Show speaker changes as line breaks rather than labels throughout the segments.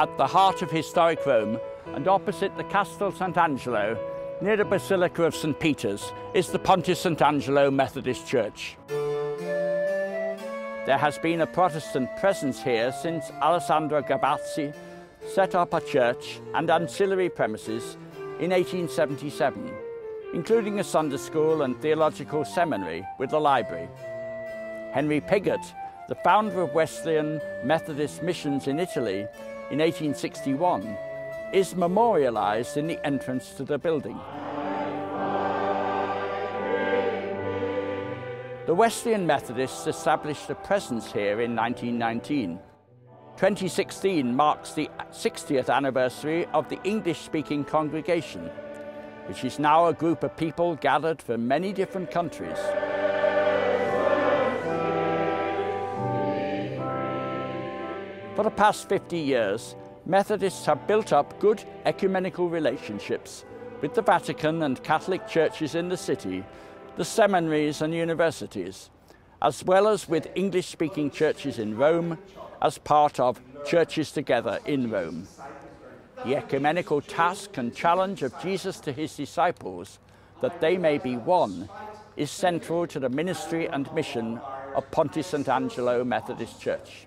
at the heart of historic Rome and opposite the Castel Sant'Angelo, near the Basilica of St. Peter's, is the Ponte Sant'Angelo Methodist Church. There has been a Protestant presence here since Alessandro Gavazzi set up a church and ancillary premises in 1877, including a Sunday school and theological seminary with a library. Henry Piggott, the founder of Wesleyan Methodist missions in Italy in 1861, is memorialized in the entrance to the building. The Wesleyan Methodists established a presence here in 1919. 2016 marks the 60th anniversary of the English-speaking congregation, which is now a group of people gathered from many different countries. For the past 50 years, Methodists have built up good ecumenical relationships with the Vatican and Catholic churches in the city, the seminaries and universities, as well as with English-speaking churches in Rome as part of Churches Together in Rome. The ecumenical task and challenge of Jesus to his disciples, that they may be one, is central to the ministry and mission of Ponte Sant'Angelo Methodist Church.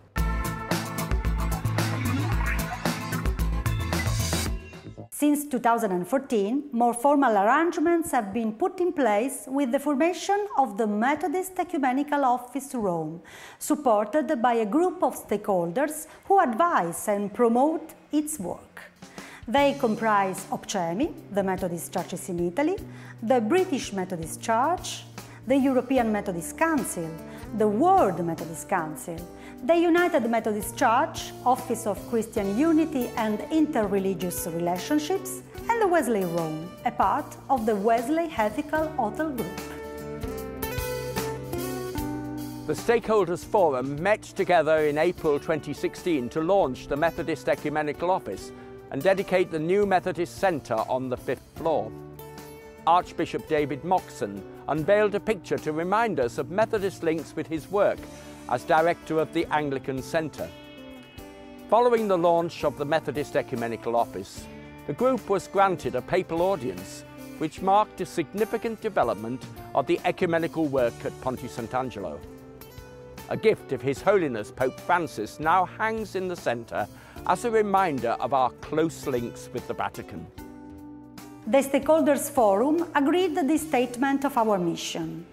Since 2014, more formal arrangements have been put in place with the formation of the Methodist Ecumenical Office Rome, supported by a group of stakeholders who advise and promote its work. They comprise OPCEMI, the Methodist churches in Italy, the British Methodist Church, the European Methodist Council, the World Methodist Council, the United Methodist Church, Office of Christian Unity and Interreligious Relationships, and the Wesley Rome, a part of the Wesley Ethical Hotel Group.
The Stakeholders Forum met together in April 2016 to launch the Methodist Ecumenical Office and dedicate the new Methodist Centre on the fifth floor. Archbishop David Moxon unveiled a picture to remind us of Methodist links with his work as director of the Anglican Centre. Following the launch of the Methodist Ecumenical Office, the group was granted a papal audience, which marked a significant development of the ecumenical work at Ponte Sant'Angelo. A gift of His Holiness Pope Francis now hangs in the centre as a reminder of our close links with the Vatican.
The Stakeholders Forum agreed the statement of our mission.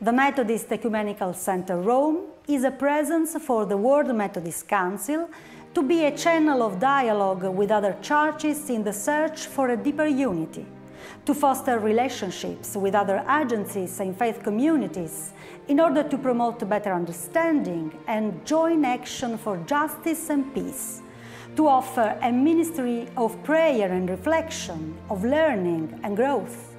The Methodist Ecumenical Center Rome is a presence for the World Methodist Council to be a channel of dialogue with other churches in the search for a deeper unity, to foster relationships with other agencies and faith communities in order to promote better understanding and joint action for justice and peace, to offer a ministry of prayer and reflection, of learning and growth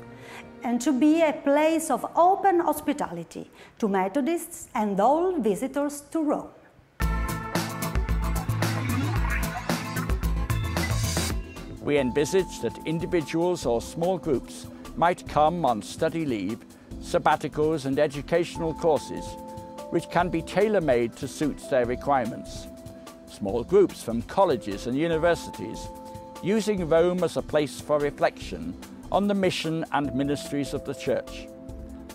and to be a place of open hospitality to Methodists and all visitors to Rome.
We envisage that individuals or small groups might come on study leave, sabbaticals and educational courses, which can be tailor-made to suit their requirements. Small groups from colleges and universities, using Rome as a place for reflection on the mission and ministries of the Church.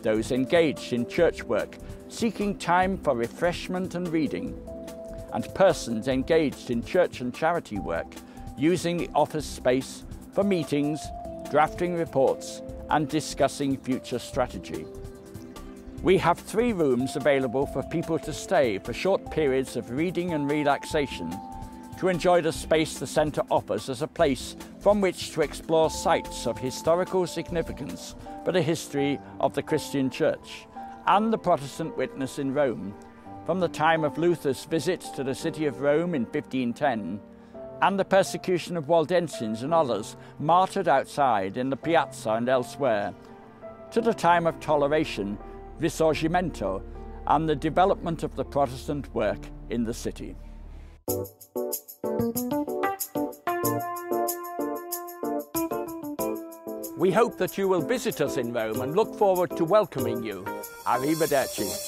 Those engaged in church work, seeking time for refreshment and reading, and persons engaged in church and charity work, using the office space for meetings, drafting reports, and discussing future strategy. We have three rooms available for people to stay for short periods of reading and relaxation to enjoy the space the centre offers as a place from which to explore sites of historical significance for the history of the Christian Church and the Protestant witness in Rome, from the time of Luther's visit to the city of Rome in 1510 and the persecution of Waldensians and others martyred outside in the piazza and elsewhere, to the time of toleration, Risorgimento, and the development of the Protestant work in the city. We hope that you will visit us in Rome and look forward to welcoming you. Arrivederci.